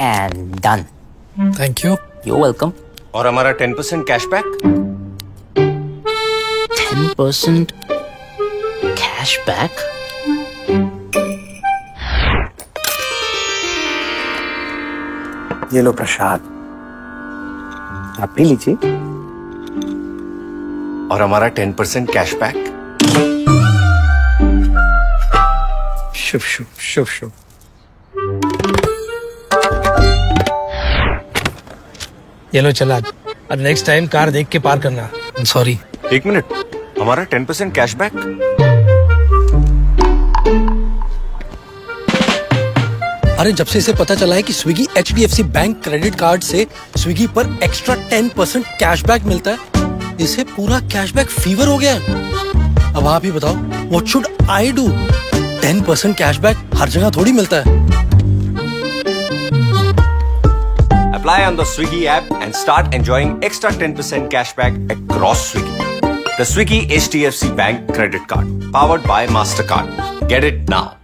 And done thank you you welcome और हमारा ten percent cashback ten percent cashback ये लो प्रसाद। आप भी लीजिए। और हमारा टेन परसेंट कैशबैक शुभ शुभ शुभ शुभ। ये लो चला। और नेक्स्ट टाइम कार देख के पार करना। सॉरी एक मिनट। हमारा टेन परसेंट कैशबैक अरे जब से इसे पता चला है कि Swiggy HDFC bank credit card से स्विगी पर एक्स्ट्रा टेन परसेंट कैशबैक मिलता है इसे पूरा कैशबैक फीवर हो गया है। अब आप ही बताओ what should I do ten percent cashback हर जगह थोड़ी मिलता है। Apply on the Swiggy app and start enjoying extra 10% cashback across Swiggy. The Swiggy HDFC Bank credit card, powered by MasterCard. Get it now.